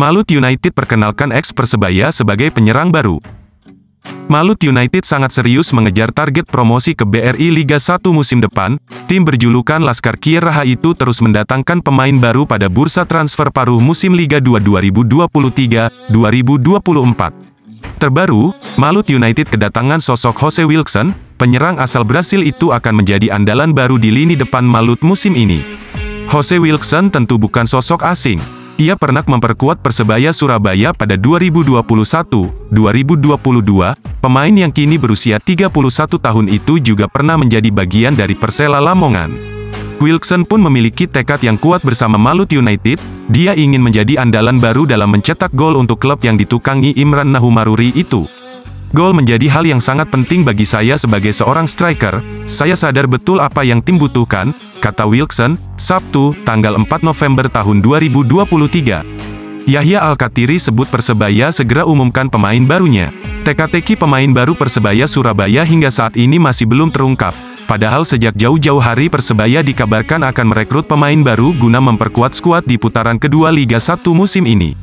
Malut United perkenalkan ex Persebaya sebagai penyerang baru. Malut United sangat serius mengejar target promosi ke BRI Liga 1 musim depan. Tim berjulukan Laskar Kier Raha itu terus mendatangkan pemain baru pada bursa transfer paruh musim Liga 2 2023-2024. Terbaru, Malut United kedatangan sosok Jose Wilson, penyerang asal Brasil itu akan menjadi andalan baru di lini depan Malut musim ini. Jose Wilson tentu bukan sosok asing. Ia pernah memperkuat Persebaya Surabaya pada 2021-2022, pemain yang kini berusia 31 tahun itu juga pernah menjadi bagian dari Persela Lamongan. Wilson pun memiliki tekad yang kuat bersama Malut United, dia ingin menjadi andalan baru dalam mencetak gol untuk klub yang ditukangi Imran Nahumaruri itu. Gol menjadi hal yang sangat penting bagi saya sebagai seorang striker, saya sadar betul apa yang tim butuhkan, kata Wilson, Sabtu, tanggal 4 November tahun 2023. Yahya Al-Katiri sebut Persebaya segera umumkan pemain barunya. Teka-teki pemain baru Persebaya Surabaya hingga saat ini masih belum terungkap. Padahal sejak jauh-jauh hari Persebaya dikabarkan akan merekrut pemain baru guna memperkuat skuad di putaran kedua Liga 1 musim ini.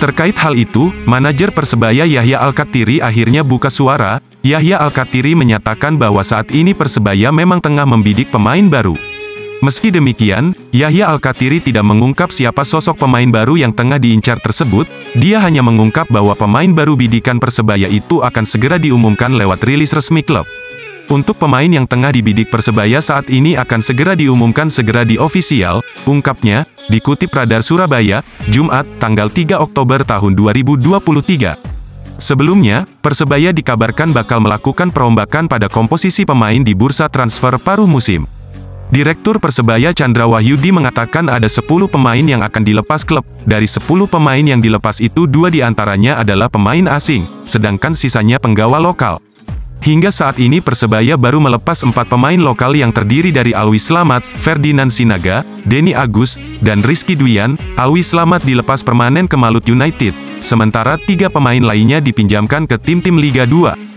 Terkait hal itu, manajer Persebaya Yahya Al-Katiri akhirnya buka suara, Yahya Al-Katiri menyatakan bahwa saat ini Persebaya memang tengah membidik pemain baru. Meski demikian, Yahya Al-Katiri tidak mengungkap siapa sosok pemain baru yang tengah diincar tersebut, dia hanya mengungkap bahwa pemain baru bidikan Persebaya itu akan segera diumumkan lewat rilis resmi klub. Untuk pemain yang tengah dibidik Persebaya saat ini akan segera diumumkan segera di ofisial, ungkapnya, dikutip Radar Surabaya, Jumat, tanggal 3 Oktober tahun 2023. Sebelumnya, Persebaya dikabarkan bakal melakukan perombakan pada komposisi pemain di bursa transfer paruh musim. Direktur Persebaya Chandra Wahyudi mengatakan ada 10 pemain yang akan dilepas klub. Dari 10 pemain yang dilepas itu dua di antaranya adalah pemain asing, sedangkan sisanya penggawa lokal. Hingga saat ini Persebaya baru melepas empat pemain lokal yang terdiri dari Alwi Slamet, Ferdinand Sinaga, Denny Agus, dan Rizky Duyan. Alwi Slamet dilepas permanen ke Malut United, sementara tiga pemain lainnya dipinjamkan ke tim-tim Liga 2.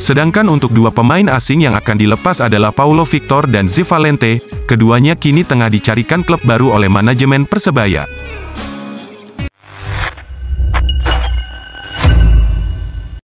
Sedangkan untuk dua pemain asing yang akan dilepas adalah Paulo Victor dan Zivalente, keduanya kini tengah dicarikan klub baru oleh manajemen Persebaya.